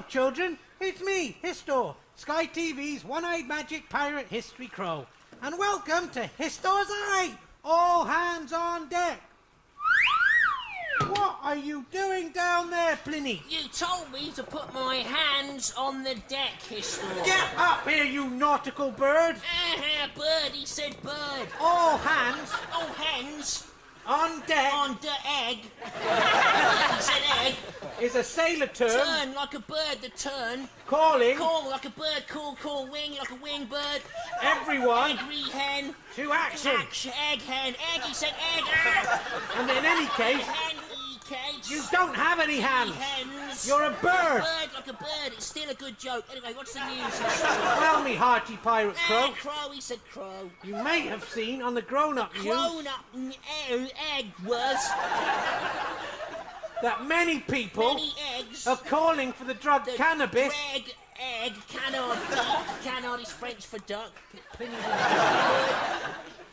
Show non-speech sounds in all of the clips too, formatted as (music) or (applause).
children. It's me, Histor, Sky TV's one-eyed magic pirate history crow. And welcome to Histor's Eye! All hands on deck! What are you doing down there, Pliny? You told me to put my hands on the deck, Histor. Get up here, you nautical bird! Ah, bird, he said bird. All hands All hands on deck on the egg. He said egg. is a sailor term Turn like a bird, the turn. calling Call like a bird, call, call, wing like a wing bird. everyone Egg, hen. to action. Action, egg, hen. Egg, he said egg. (laughs) And in any case, Hen, cage. you don't have any hands. Hens. You're a bird. Bird like a bird. It's still a good joke. Anyway, what's the news? Well, me hearty pirate crow, Ah, crow, he said crow. you may have seen on the grown-up news Grown up egg, egg was that many people many are calling for the drug The cannabis Drag, egg, canard. Canard is French for duck.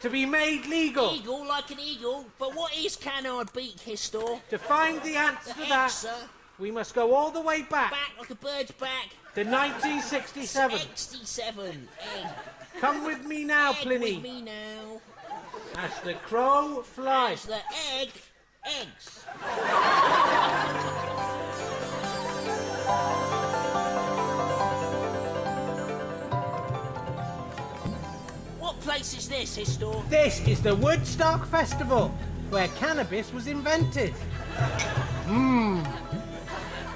to be made legal. Eagle like an eagle. But what is canard beak, Histor? To find the answer to that, sir. we must go all the way back Back like a bird's back. to 1967. 67. Egg. Come with me now, egg Pliny, with me now. as the crow flies. As the egg eggs. What place is this, Histor? This is the Woodstock Festival, where cannabis was invented. Mmm.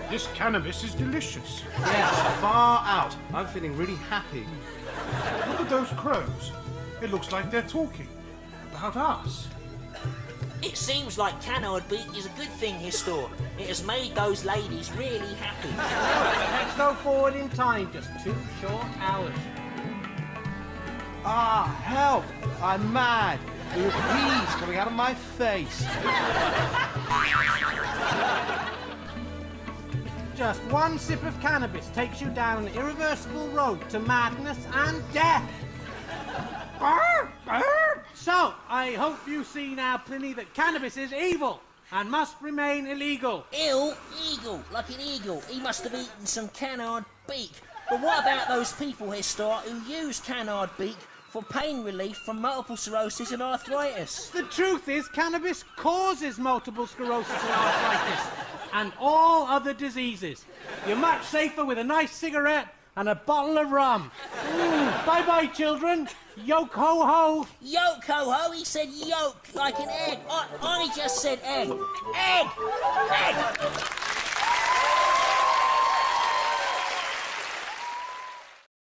This cannabis is delicious. Yes, far out. I'm feeling really happy. Look at those crows. It looks like they're talking about us. It seems like canard beak is a good thing, Histor. It has made those ladies really happy. Let's go forward in time just two short hours. Ah, help! I'm mad. There are coming out of my face. Just one sip of cannabis takes you down an irreversible road to madness and death. I hope you see now, Pliny, that cannabis is evil and must remain illegal. Ill eagle, like an eagle. He must have eaten some canard beak. But what about those people, Histor, who use canard beak for pain relief from multiple sclerosis and arthritis? The truth is, cannabis causes multiple sclerosis and arthritis and all other diseases. You're much safer with a nice cigarette and a bottle of rum. Mm. Bye bye, children. Yoke ho ho. Yolk, ho ho, he said yolk, like an egg. I, I just said. Egg! Egg!